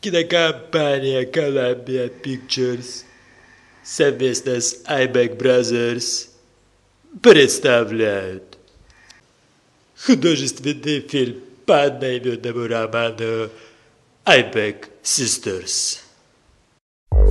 Кинокомпания Columbia Pictures совместно с iMac Brothers представляют художественный фильм по одноименному роману iMac Sisters.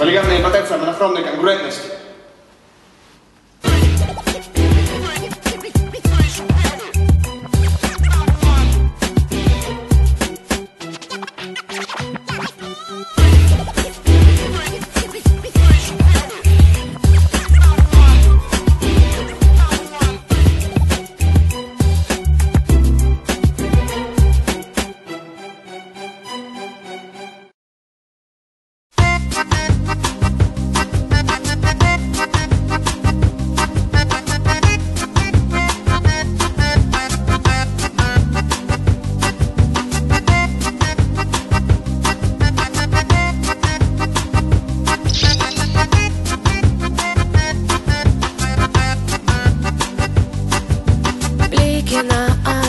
Полигамная импотенция монохромной конгруентности. I, uh. uh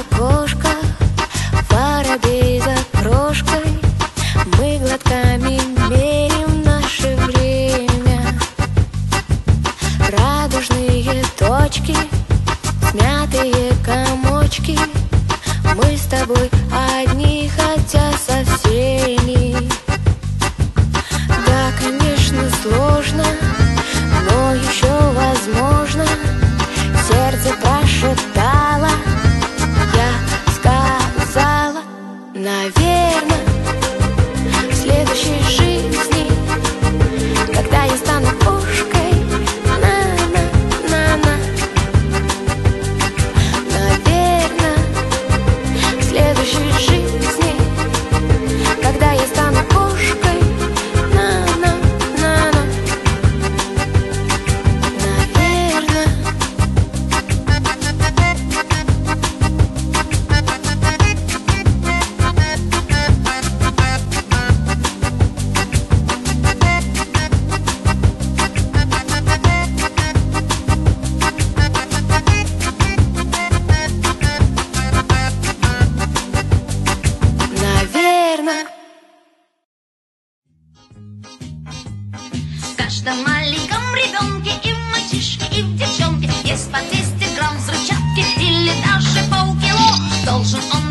каждом маленьком ребенке и в мальчишке, и в девчонке Есть по 200 грамм взрывчатки или даже полкило. Должен он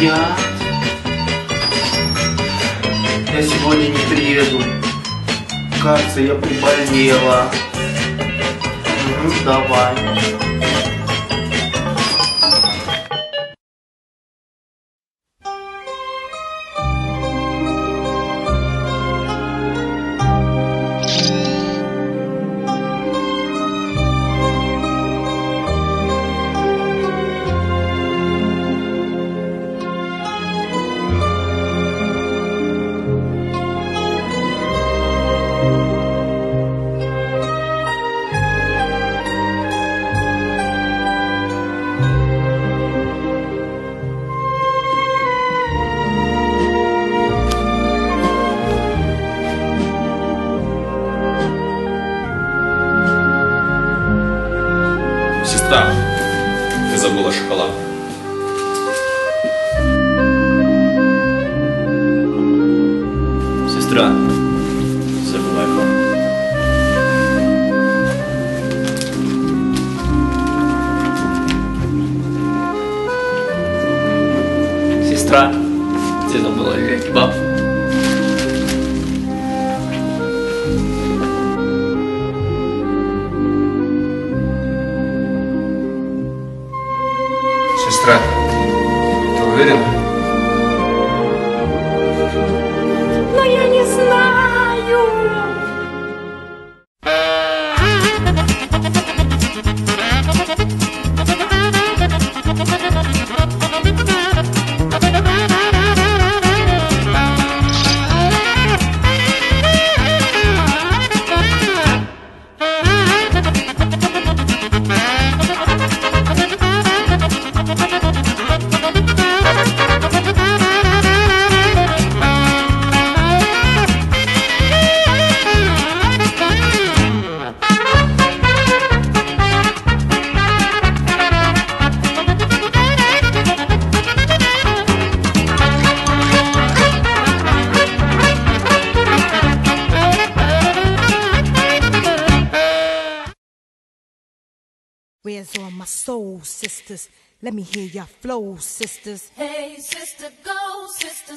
Саят, я сегодня не приеду. Кажется, я приболела. Ну, давай. мира. All my soul sisters? Let me hear your flow, sisters. Hey, sister, go, sister,